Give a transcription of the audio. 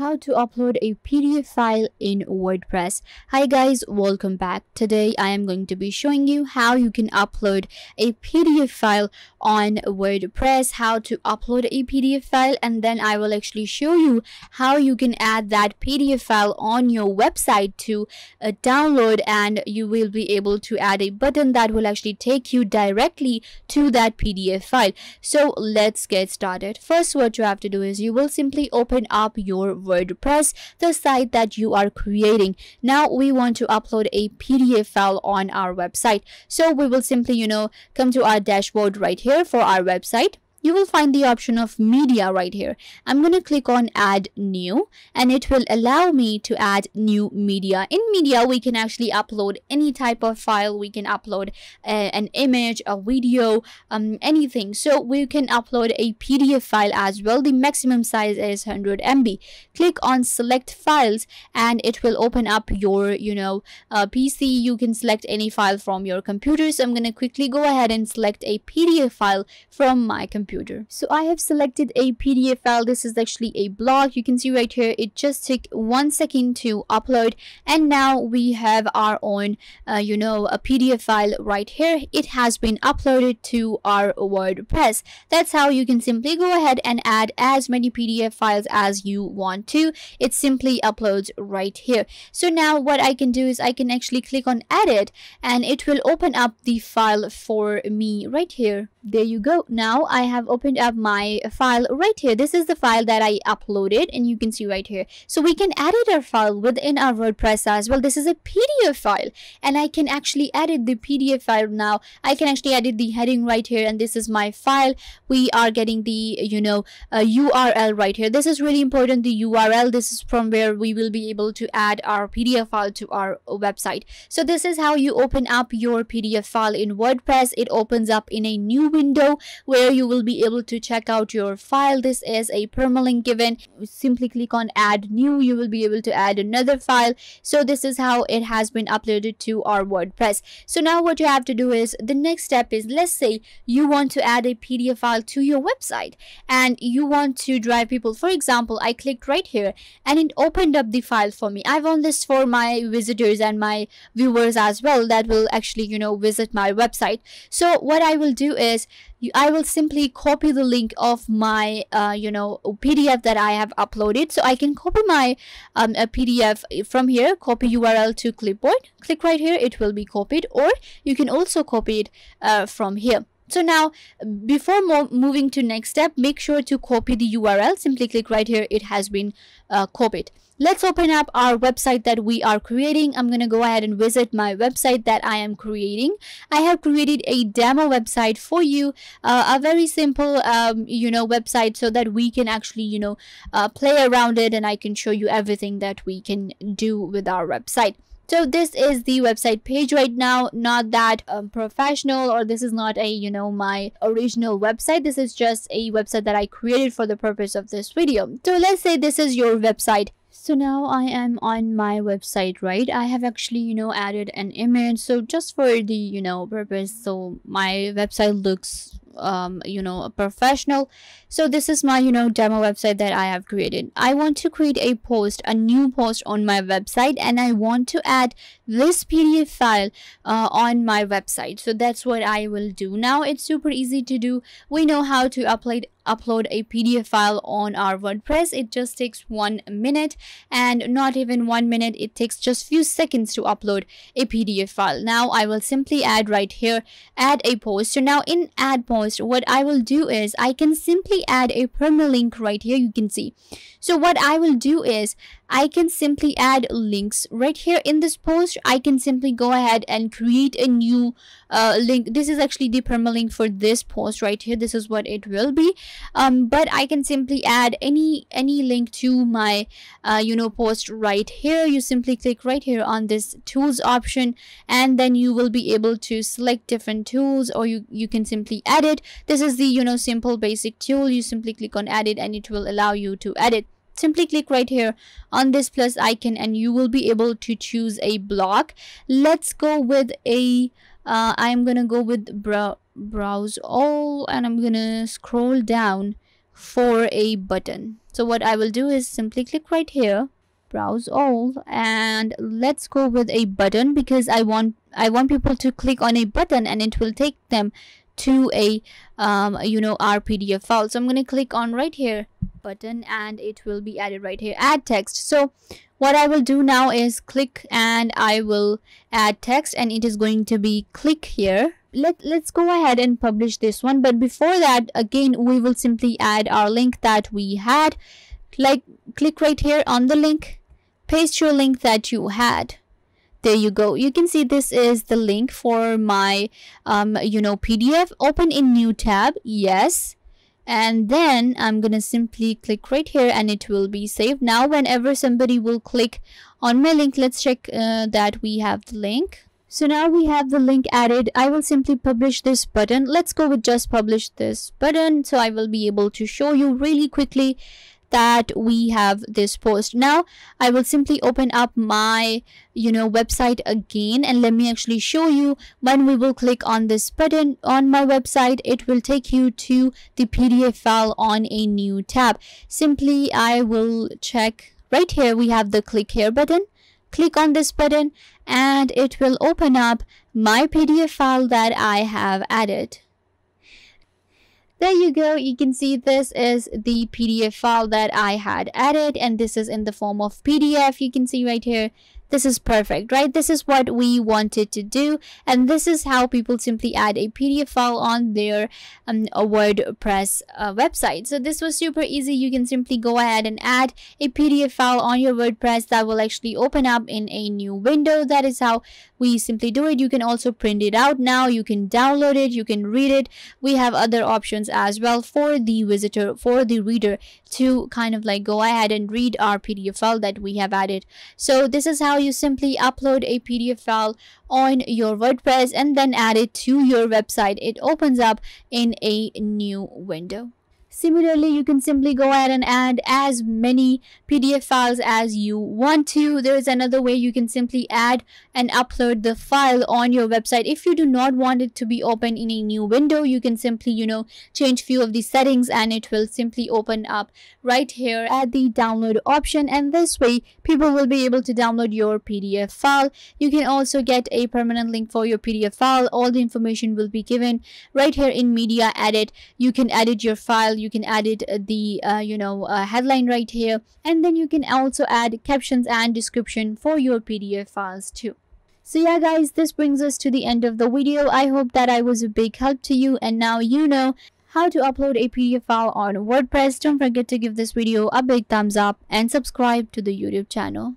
how to upload a PDF file in WordPress. Hi guys, welcome back. Today I am going to be showing you how you can upload a PDF file on WordPress, how to upload a PDF file and then I will actually show you how you can add that PDF file on your website to uh, download and you will be able to add a button that will actually take you directly to that PDF file. So let's get started. First what you have to do is you will simply open up your WordPress, the site that you are creating. Now we want to upload a PDF file on our website. So we will simply, you know, come to our dashboard right here for our website you will find the option of media right here. I'm going to click on add new and it will allow me to add new media. In media, we can actually upload any type of file. We can upload a, an image, a video, um, anything. So we can upload a PDF file as well. The maximum size is 100 MB. Click on select files and it will open up your, you know, uh, PC. You can select any file from your computer. So I'm going to quickly go ahead and select a PDF file from my computer computer. So I have selected a PDF file. This is actually a blog. You can see right here, it just took one second to upload. And now we have our own, uh, you know, a PDF file right here. It has been uploaded to our WordPress. That's how you can simply go ahead and add as many PDF files as you want to. It simply uploads right here. So now what I can do is I can actually click on edit and it will open up the file for me right here. There you go. Now I have opened up my file right here. This is the file that I uploaded and you can see right here. So we can edit our file within our WordPress as well. This is a PDF file and I can actually edit the PDF file now. I can actually edit the heading right here and this is my file. We are getting the, you know, uh, URL right here. This is really important, the URL. This is from where we will be able to add our PDF file to our website. So this is how you open up your PDF file in WordPress. It opens up in a new window where you will be able to check out your file. This is a permalink given. Simply click on add new. You will be able to add another file. So this is how it has been uploaded to our WordPress. So now what you have to do is the next step is let's say you want to add a PDF file to your website and you want to drive people. For example, I clicked right here and it opened up the file for me. I've on this for my visitors and my viewers as well that will actually, you know, visit my website. So what I will do is you, I will simply copy the link of my uh, you know PDF that I have uploaded. So I can copy my um, PDF from here copy URL to clipboard. Click right here it will be copied. Or you can also copy it uh, from here. So now before mo moving to next step make sure to copy the URL simply click right here it has been uh, copied let's open up our website that we are creating. I'm gonna go ahead and visit my website that I am creating. I have created a demo website for you uh, a very simple um, you know website so that we can actually you know uh, play around it and I can show you everything that we can do with our website. So this is the website page right now. Not that um, professional or this is not a you know my original website. This is just a website that i created for the purpose of this video. So let's say this is your website so now i am on my website right? I have actually you know added an image. So just for the you know purpose so my website looks um, you know professional. So this is my you know demo website that i have created. I want to create a post a new post on my website and i want to add this pdf file uh, on my website. So that's what i will do. Now it's super easy to do. We know how to upload upload a PDF file on our WordPress. It just takes one minute and not even one minute. It takes just few seconds to upload a PDF file. Now I will simply add right here, add a post. So now in add post, what I will do is I can simply add a permalink right here. You can see. So what I will do is I can simply add links right here in this post. I can simply go ahead and create a new uh, link. This is actually the permalink for this post right here. This is what it will be. Um, but I can simply add any any link to my uh, you know post right here. You simply click right here on this tools option and then you will be able to select different tools or you, you can simply edit. This is the you know simple basic tool. You simply click on edit and it will allow you to edit simply click right here on this plus icon and you will be able to choose a block. Let's go with a uh, I'm gonna go with brow browse all and I'm gonna scroll down for a button. So what I will do is simply click right here browse all and let's go with a button because I want I want people to click on a button and it will take them to a um, you know our PDF file. So I'm gonna click on right here button and it will be added right here add text. So what I will do now is click and I will add text and it is going to be click here. Let let's go ahead and publish this one. But before that again we will simply add our link that we had. Like click right here on the link. Paste your link that you had there you go you can see this is the link for my um you know pdf open in new tab yes and then i'm gonna simply click right here and it will be saved now whenever somebody will click on my link let's check uh, that we have the link so now we have the link added. I will simply publish this button. Let's go with just publish this button. So I will be able to show you really quickly that we have this post. Now i will simply open up my you know website again and let me actually show you when we will click on this button on my website. It will take you to the pdf file on a new tab. Simply i will check right here. We have the click here button. Click on this button and it will open up my PDF file that I have added. There you go. You can see this is the PDF file that I had added and this is in the form of PDF. You can see right here this is perfect, right? This is what we wanted to do. And this is how people simply add a PDF file on their um, WordPress uh, website. So this was super easy. You can simply go ahead and add a PDF file on your WordPress that will actually open up in a new window. That is how we simply do it. You can also print it out now. You can download it. You can read it. We have other options as well for the visitor, for the reader to kind of like go ahead and read our PDF file that we have added. So this is how you simply upload a PDF file on your WordPress and then add it to your website. It opens up in a new window. Similarly, you can simply go ahead and add as many PDF files as you want to. There is another way you can simply add and upload the file on your website. If you do not want it to be open in a new window, you can simply, you know, change few of the settings and it will simply open up right here at the download option. And this way, people will be able to download your PDF file. You can also get a permanent link for your PDF file. All the information will be given right here in media edit. You can edit your file. You can add it uh, the uh, you know uh, headline right here. And then you can also add captions and description for your pdf files too. So yeah guys this brings us to the end of the video. I hope that i was a big help to you. And now you know how to upload a pdf file on wordpress. Don't forget to give this video a big thumbs up and subscribe to the youtube channel